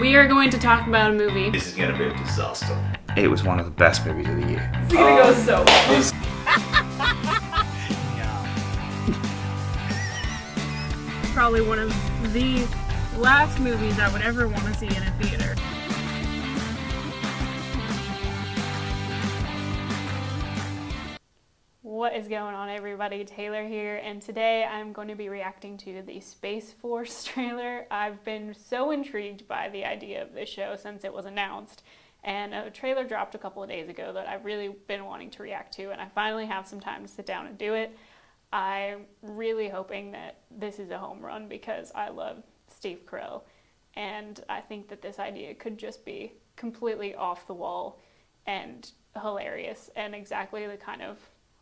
We are going to talk about a movie. This is gonna be a disaster. It was one of the best movies of the year. It's gonna go so well. Oh, Probably one of the last movies I would ever want to see in a theater. What is going on, everybody? Taylor here, and today I'm going to be reacting to the Space Force trailer. I've been so intrigued by the idea of this show since it was announced, and a trailer dropped a couple of days ago that I've really been wanting to react to, and I finally have some time to sit down and do it. I'm really hoping that this is a home run because I love Steve Carell, and I think that this idea could just be completely off the wall and hilarious and exactly the kind of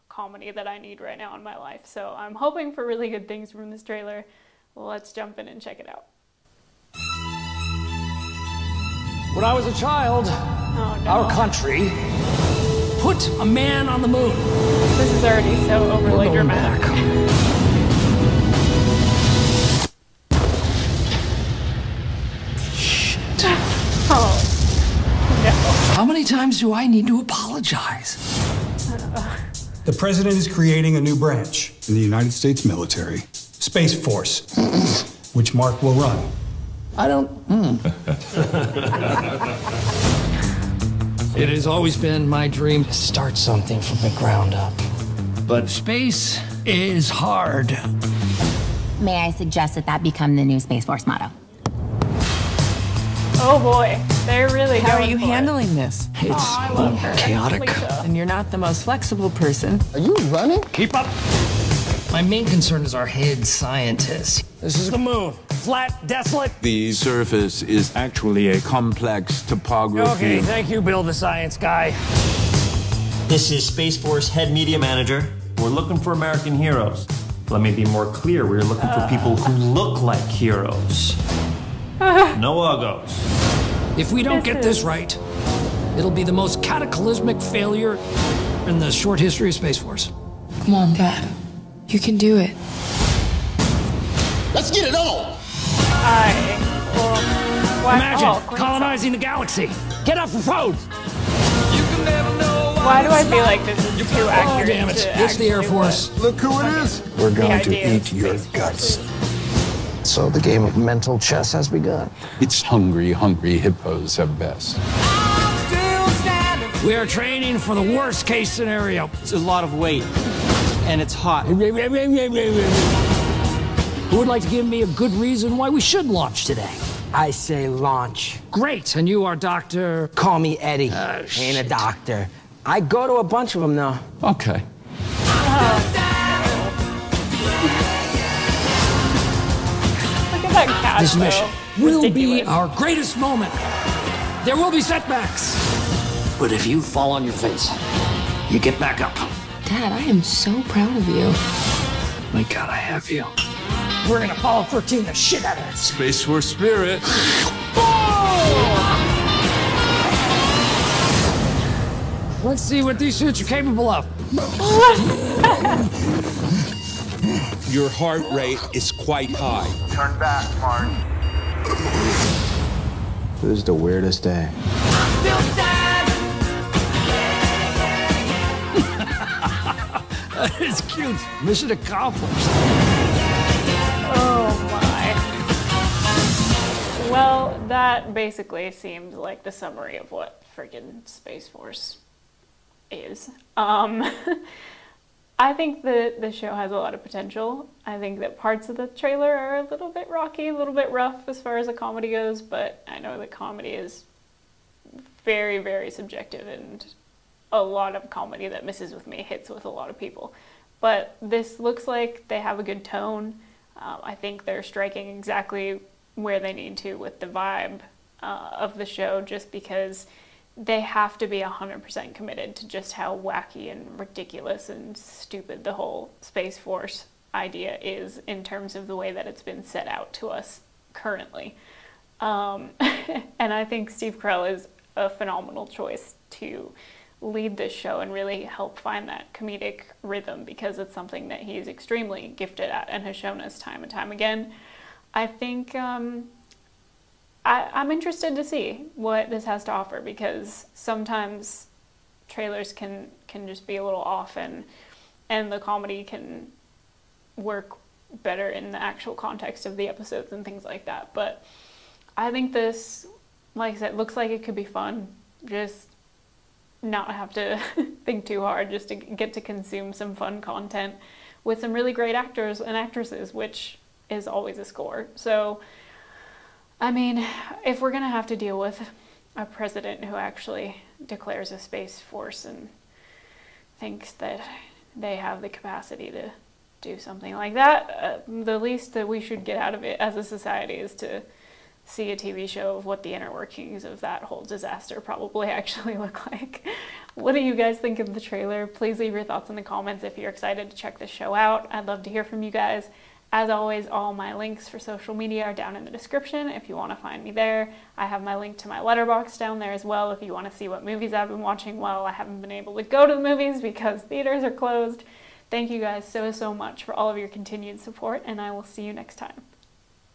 comedy that I need right now in my life. So I'm hoping for really good things from this trailer. Let's jump in and check it out. When I was a child, Oh no. our country put a man on the moon. This is already so overly dramatic. back. Oh. How many times do I need to apologize? The president is creating a new branch in the United States military, Space Force, which Mark will run. I don't. hmm. it has always been my dream to start something from the ground up. But space is hard. May I suggest that that become the new Space Force motto? Oh boy. They're really How are you for it. handling this? Oh, it's I love her. chaotic. Lisa. And you're not the most flexible person. Are you running? Keep up. My main concern is our head scientist. This is the moon. Flat, desolate. The surface is actually a complex topography. Okay, thank you, Bill, the science guy. This is Space Force head media manager. We're looking for American heroes. Let me be more clear. We're looking for uh. people who look like heroes. no uggos. If we don't This get this right, it'll be the most cataclysmic failure in the short history of Space Force. Come on, Dad. You can do it. Let's get it on! I. Well, why, Imagine oh, colonizing the galaxy. Get off the phone. song. Why do I feel like this is too Oh, damn it. to It's the Air Force. Look who it is! We're going to eat your Space guts. Forces. So the game of mental chess has begun. It's hungry, hungry hippos at best. We are training for the worst case scenario. It's a lot of weight, and it's hot. Who would like to give me a good reason why we should launch today? I say launch. Great, and you are Dr. Call me Eddie. Oh, Ain't a doctor. I go to a bunch of them now. Okay. Look at that cast. This mission though. will be our greatest moment. There will be setbacks. But if you fall on your face, you get back up. Dad, I am so proud of you. My God, I have you. We're gonna Apollo 13 the shit out of it. Space Force spirit. Let's see what these suits are capable of. Your heart rate is quite high. Turn back, Mark. This is the weirdest day. it's cute. Mission accomplished. Oh my. Well, that basically seemed like the summary of what friggin' Space Force is. Um, I think that the show has a lot of potential. I think that parts of the trailer are a little bit rocky, a little bit rough as far as the comedy goes, but I know that comedy is very, very subjective and a lot of comedy that misses with me hits with a lot of people. But this looks like they have a good tone. Um, I think they're striking exactly where they need to with the vibe uh, of the show just because they have to be 100% committed to just how wacky and ridiculous and stupid the whole Space Force idea is in terms of the way that it's been set out to us currently. Um, and I think Steve Carell is a phenomenal choice to lead this show and really help find that comedic rhythm because it's something that he's extremely gifted at and has shown us time and time again. I think um, I, I'm interested to see what this has to offer because sometimes trailers can can just be a little off and and the comedy can work better in the actual context of the episodes and things like that. But I think this, like I said, looks like it could be fun. Just not have to think too hard, just to get to consume some fun content with some really great actors and actresses, which is always a score. So, I mean, if we're gonna have to deal with a president who actually declares a space force and thinks that they have the capacity to do something like that, uh, the least that we should get out of it as a society is to see a TV show of what the inner workings of that whole disaster probably actually look like. what do you guys think of the trailer? Please leave your thoughts in the comments if you're excited to check this show out. I'd love to hear from you guys. As always, all my links for social media are down in the description if you want to find me there. I have my link to my letterbox down there as well if you want to see what movies I've been watching while I haven't been able to go to the movies because theaters are closed. Thank you guys so, so much for all of your continued support, and I will see you next time.